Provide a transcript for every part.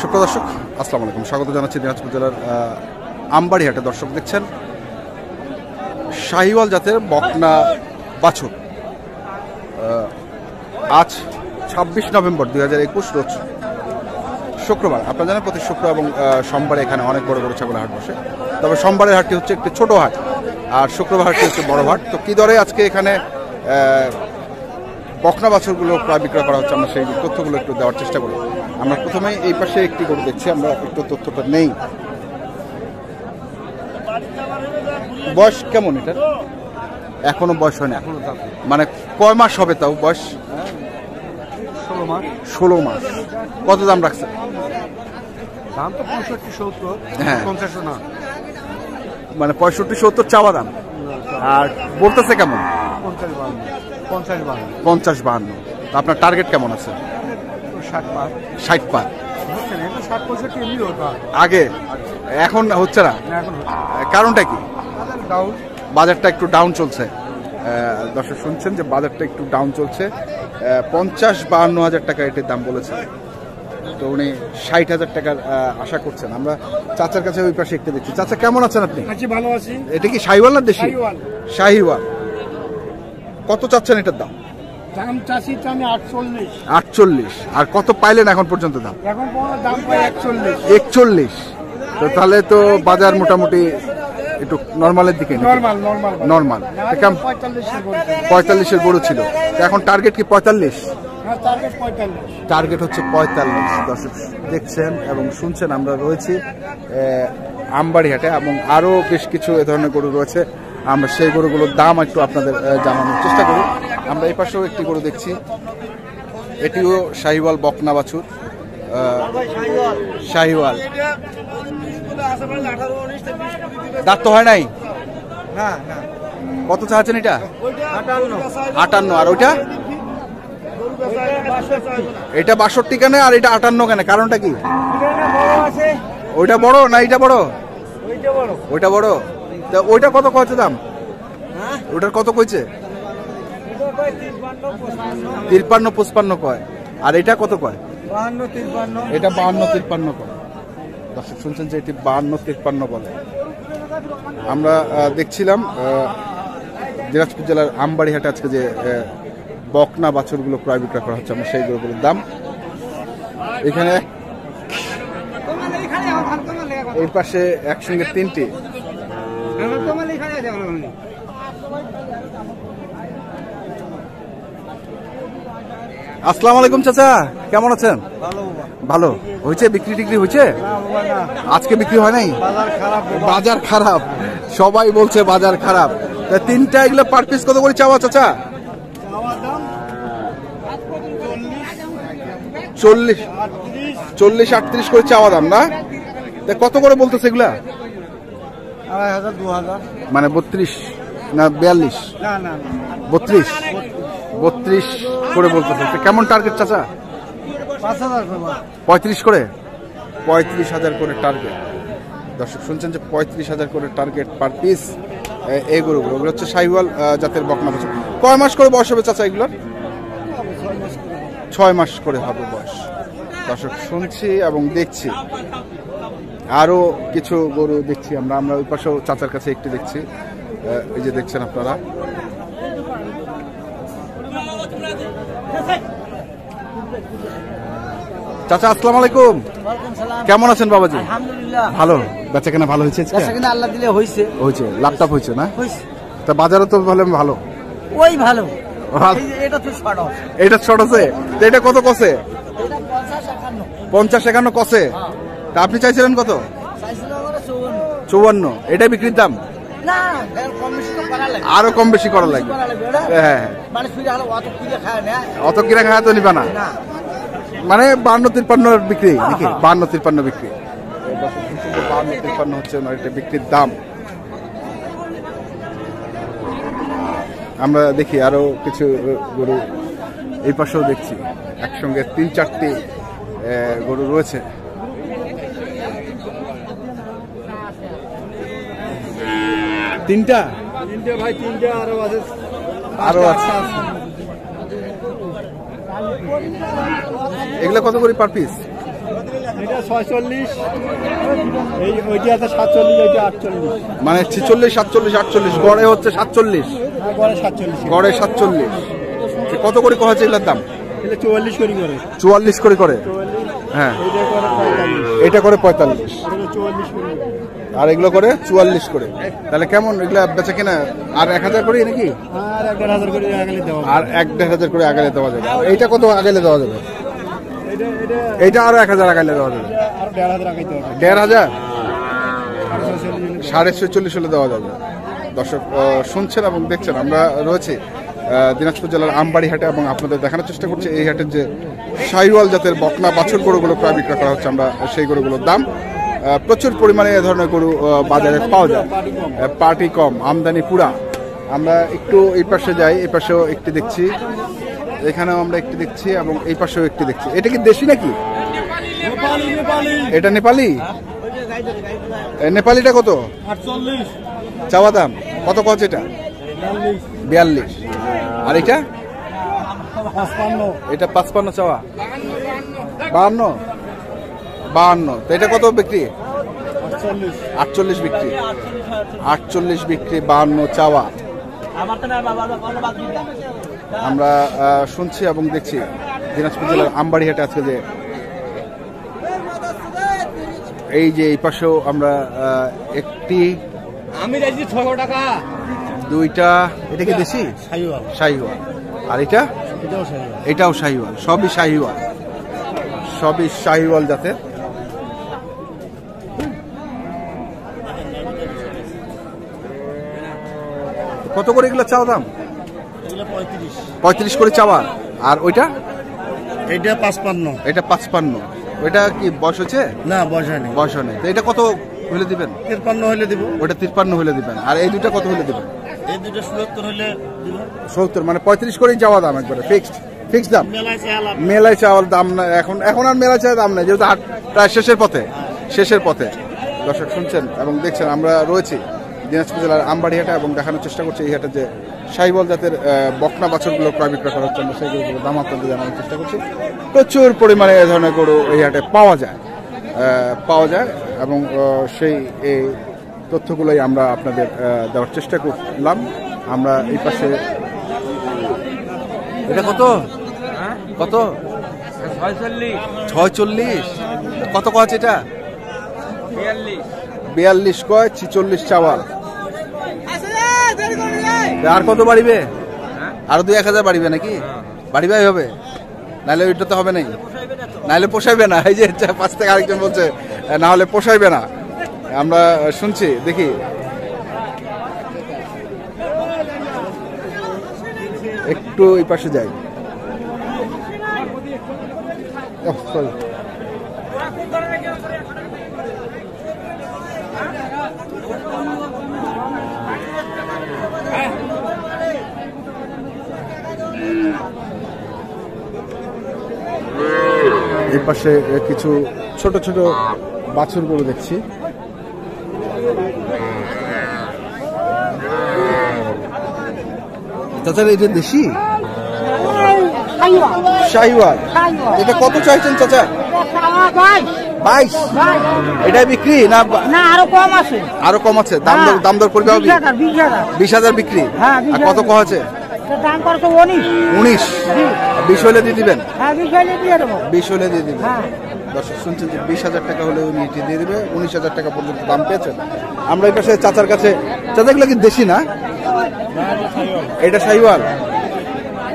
সুপ্রিয় দর্শক, আসসালামু আলাইকুম। স্বাগত জানাচ্ছি দিনাজপুর জেলার আমবাড়িহাটে। দর্শক দেখছেন, শাহিওয়াল জাতের বকনা বাছুর। আজ ছাব্বিশ নভেম্বর দুই হাজার একুশ রোজ শুক্রবার। আপনারা জানেন প্রতি শুক্র এবং সোমবারে এখানে অনেক বড় বড় ছাগলের হাট বসে। তবে সোমবারের হাটটি হচ্ছে একটি ছোট হাট, আর শুক্রবার হাটটি হচ্ছে বড় হাট। তো কী দরে আজকে এখানে বকনা বাছুরগুলো প্রায় বিক্রয় করা হচ্ছে, আমরা সেই তথ্যগুলো একটু দেওয়ার চেষ্টা করি। আমরা প্রথমেই এই পাশে একটি গরু দেখছি আমরা একটু তথ্যটা নেই। বয়স কেমন এটা এখনও বয়স হয় না মানে কয় মাস হবে তাও বয়স? ষোলো মাস। কত দাম রাখছে? দাম তো পঁয়ষট্টি সত্তর। হ্যাঁ। না। মানে পঁয়ষট্টি সত্তর চাওয়া দাম। আর বলতেছে কেমন? পঞ্চাশ বান্ন পঞ্চাশ বাহান্ন। আপনার টার্গেট কেমন আছে? ষাট আর। আগে এখন হচ্ছে না? কারণটা কি? ডাউন বাজারটা একটু ডাউন চলছে। দর্শক শুনছেন যে বাজারটা একটু ডাউন চলছে। পঞ্চাশ বাহান্ন হাজার টাকা এটির দাম বলেছে। তো উনি ষাট হাজার টাকার আশা করছেন। আমরা চাচার কাছে ওই পাশে একটু দেখছি চাচা কেমন আছেন আপনি? ভালো আছি। এটা কি শাহিওয়াল না দেশি। শাহিওয়াল। কত চাচ্ছেন এটার দাম? দাম চাষি আমি আটচল্লিশ। আটচল্লিশ। আর কত পাইলেন এখন পর্যন্ত দাম? এখন দাম পাই একচল্লিশ। একচল্লিশ। তো তাহলে তো বাজার মোটামুটি একটু নর্মালের দিকে নর্মাল পঁয়তাল্লিশের গরু। ছিল। এখন টার্গেট কি পঁয়তাল্লিশ? টার্গেট হচ্ছে পঁয়তাল্লিশ। দর্শক দেখছেন এবং শুনছেন আমরা রয়েছি আমবাড়িহাটে এবং আরও বেশ কিছু এ ধরনের গরু রয়েছে। আমরা সেই গরুগুলোর দাম একটু আপনাদের জানানোর চেষ্টা করি। আমরা এই পাশেও একটি গরু দেখছি। এটিও শাহিওয়াল বকনা বাছুর শাহিওয়াল। দাঁত তো হয় নাই? কত চাচ্ছেন এটা? আটান্ন। আর ওইটা? এটা বাষট্টি কেন আর এটা আটান্ন কেন? কারণটা কি? ওইটা বড় না এটা বড়? ওইটা বড়। ওইটা বড়। তা ওইটা কত কয়েছে দাম? হ্যাঁ? ওটার কত কইছে? তিপ্পান্ন পঁচপান্ন কয়। আর এটা কত কয়? বাহান্ন তিপ্পান্ন এটা বাহান্ন তিরপান্ন কয়। দর্শক শুনছেন যে এটি বাহান্ন তিরপান্ন বলে। আমরা দেখছিলাম দিনাজপুর জেলার আমবাড়িহাটে আজকে যে বকনা বাছুরগুলো ক্রয় বিক্রয় করা হচ্ছে আমরা সেই গরুগুলোর দাম। এখানে এই পাশে একসঙ্গে তিনটি। আসসালামু আলাইকুম চাচা কেমন আছেন? ভালো হয়েছে বিক্রি টিক্রি হয়েছে? আজকে বিক্রি হয় নাই? বাজার খারাপ সবাই বলছে বাজার খারাপ। তিনটা এগুলো পার পিস কত করে চাওয়া চাচা? চল্লিশ। চল্লিশ আটত্রিশ করে চাওয়া দাম না? কত করে বলতেছে এগুলা? মানে বত্রিশ না বিয়াল্লিশ? বত্রিশ। বত্রিশ। করে বলতেছে। তা কেমন টার্গেট চাচা? পঁয়ত্রিশ করে? পঁয়ত্রিশ হাজার করে টার্গেট দর্শক, শুনছেন যে পঁয়ত্রিশ হাজার করে টার্গেট পার পিস এই গরুগুলো ওগুলো হচ্ছে সাইওয়াল জাতের বকনা বছর। কয় মাস করে বয়স হবে চাচা এগুলোর? ছয় মাস করে হবে বয়স। দর্শক, শুনছি এবং দেখছি। আরও কিছু গরু দেখছি আমরা। আমরা ওই পাশেও চাচার কাছে একটু দেখছি। এই যে দেখছেন আপনারা। চাচা আসসালামু আলাইকুম। কেমন আছেন বাবাজি? ভালো। বেচা কেনা ভালো হয়েছে আল্লাহ দিলে হয়েছে হয়েছে ল্যাপটপ হয়েছে না? তা বাজারে তো ভালো ভালো। ওই ভালো। এটা তো এটা ছোট আছে তো এটা কত কষে? পঞ্চাশ একান্ন। কষে? তা আপনি চাইছিলেন কত? চৌয়ান্ন। এটা বিক্রির দাম? না কম বেশি তো লাগে। আরও কম বেশি করা লাগবে করা হ্যাঁ হ্যাঁ। অত ফিরে খায় তো নিবা না। মানে বান্ন তিপ্পান্ন বিক্রি নাকি বান্ন তিপ্পান্ন বিক্রি। বান্ন তিপ্পান্ন হচ্ছে ওনার এটা বিক্রির দাম। আমরা দেখি আরও কিছু গরু এই পাশেও দেখছি। একসঙ্গে তিন চারটি গরু রয়েছে। তিনটা? তিনটে ভাই তিনটে আরও আছে। আরও আছে। এগুলো কত করে পার পিস এটা ছয়চল্লিশ এই ওইটা আছে সাতচল্লিশ ওইটা আটচল্লিশ। মানে ছিচল্লিশ সাতচল্লিশ আটচল্লিশ গড়ে হচ্ছে সাতচল্লিশ। হ্যাঁ পরে সাতচল্লিশ। গড়ে সাতচল্লিশ। কত করে করা হচ্ছে এগুলোর দাম? চুয়াল্লিশ করি করে। চুয়াল্লিশ করে করে? হ্যাঁ। এটা করে পঁয়তাল্লিশ। চুয়াল্লিশ করি। আর এগুলো করে চুয়াল্লিশ করে। তাহলে কেমন? এগুলো বেচা কিনা আর এক হাজার করে নাকি? আর এক দেড় হাজার করে আগালে দেওয়া যাবে। এইটা কত আগালে দেওয়া যাবে? এইটা আরও এক হাজার আগালে দেওয়া যাবে। দেড় হাজার সাড়ে ছয়চল্লিশ হলে দেওয়া যাবে। দর্শক শুনছেন এবং দেখছেন আমরা রয়েছি আহ, দিনাজপুর জেলার আমবাড়ি হাটে এবং আপনাদের দেখানোর চেষ্টা করছি এই হাটের যে সাইওয়াল জাতের বকনা বাছুর গরুগুলো প্রায় বিক্রয় করা হচ্ছে আমরা সেই গরুগুলোর দাম। প্রচুর পরিমাণে এ ধরনের গরু বাজারে পাওয়া যায়। পার্টি কম। আমদানি পুরা। আমরা একটু এই পাশে যাই এই পাশেও একটি দেখছি। এখানেও আমরা একটি দেখছি এবং এই পাশেও একটি দেখছি। এটা কি দেশি নাকি? এটা নেপালি? নেপালিটা কত? চাওয়া দাম? কত কচ এটা? বিয়াল্লিশ। আর এটা? এটা পাঁচপান্ন চাওয়া। বাহান্ন। বাহান্ন। তো এটা কত বিক্রি? আটচল্লিশ বিক্রি। আটচল্লিশ বিক্রি বাহান্ন চাওয়া। আমরা শুনছি এবং দেখছি দিনাজপুর জেলার আমবাড়িহাটে আজকে যে এই যে এই পাশেও আমরা একটি আমি যাচ্ছি ছশো টাকা। দুইটা এটা কি দেশি? শাহিওয়াল। আর এটা? এটাও শাহিওয়াল সবই শাহিওয়াল। সবই শাহিওয়াল জাতের। কত করে এগুলো চাওয়া দাম? পঁয়ত্রিশ। করে চাওয়া। আর ওইটা? এইটা পাঁচপান্ন। এটা পাঁচপান্ন। ওইটা কি বয়স হচ্ছে না বসা নেই বয়স নেই তো এটা কত হলে দিবেন? তিরপান্ন হলে দিব। ওটা তিপ্পান্ন হলে দিবেন। আর এই দুটা কত হলে দিবেন? এই দুটো সুরত্তর হলে সত্তর মানে পঁয়ত্রিশ করেই যাওয়া দাম একবারে ফিক্সড ফিক্সড দাম? মেলায় চাওয়ার দাম না এখন এখন আর মেলা চাওয়ার দাম নেই যেহেতু হাট প্রায় শেষের পথে শেষের পথে। দর্শক শুনছেন এবং দেখছেন আমরা রয়েছি দিনাজপুর জেলার আমবাড়িহাটা এবং দেখানোর চেষ্টা করছি এই হাটে যে সাইবল জাতের বকনা বাছরগুলো ক্রয় বিক্রয় করা হচ্ছে আমরা সেই গরুগুলোর দাম আপনাদের জানানোর চেষ্টা করছি। প্রচুর পরিমাণে এ ধরনের গরু এই হাটে পাওয়া যায় পাওয়া যায় এবং সেই এই তথ্যগুলোই আমরা আপনাদের দেওয়ার চেষ্টা করলাম। আমরা এই পাশে এটা কত? কত? ছয় চল্লিশ কত কয় এটা? বিয়াল্লিশ। কয় ছিচল্লিশ চাওয়া। আর কত বাড়িবে? আরও দুই এক হাজার বাড়িবে নাকি? বাড়িবে হবে। নাহলে ওইটা তো হবে নাই। নাহলে পোষাইবে না। এই যে পাঁচ থেকে আরেকজন বলছে "এ, না হলে পোষাইবে না। আমরা শুনছি দেখি। একটু এই পাশে যাই। ওহ, এই পাশে কিছু ছোট ছোট বাছুর গরু দেখছি চাচা এটা দেশি? শাহিওয়াল। এটা কত চাইছেন চাচা? বাইশ? এটা বিক্রি না না আরও কম আছে। আরও কম আছে? দাম দর দাম দর হবে বিশ হাজার বিক্রি? হ্যাঁ, আর কত কম আছে দাম করছে উনিশ। উনিশ? বিশ হলে দিয়ে দিবেন? হ্যাঁ বিশ হলে দিয়ে দিবেন। হ্যাঁ। দর্শক শুনছেন যে বিশ হাজার টাকা হলে উনি এটি দিয়ে দিবে উনিশ হাজার টাকা পর্যন্ত দাম পেয়েছেন। আমরা এই পাশে চাচার কাছে চাচা এগুলো কি দেশি না? এটা সাইওয়াল।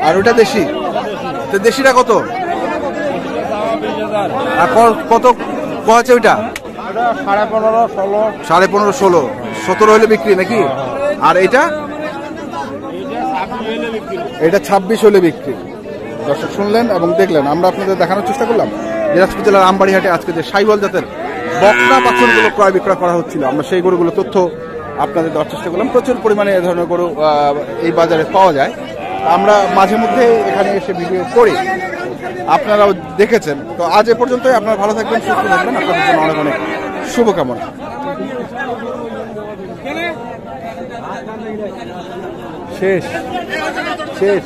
আর ওটা দেশি? তো দেশিটা কত? আর ক- কছে ওইটা? সাড়ে পনেরো, ষোলো। সতেরো হলে বিক্রি, নাকি? আর এটা? এটা ছাব্বিশ হলে বিক্রি। দর্শক শুনলেন এবং দেখলেন। আমরা আপনাদের দেখানোর চেষ্টা করলাম। দিনাজপুর জেলার আমবাড়িহাটে আজকে যে সাইবল জাতের বকনা বাছনগুলো ক্রয় বিক্রয় করা হচ্ছিল, আমরা সেই গরুগুলো তথ্য আপনাদের দেওয়ার চেষ্টা করলাম। প্রচুর পরিমাণে এ ধরনের গরু এই বাজারে পাওয়া যায়। আমরা মাঝে মধ্যে এখানে এসে ভিডিও করি। আপনারাও দেখেছেন। তো আজ এ পর্যন্তই। আপনারা ভালো থাকবেন, সুস্থ থাকবেন। আপনাদের জন্য অনেক অনেক শুভকামনা। শেষ। শেষ।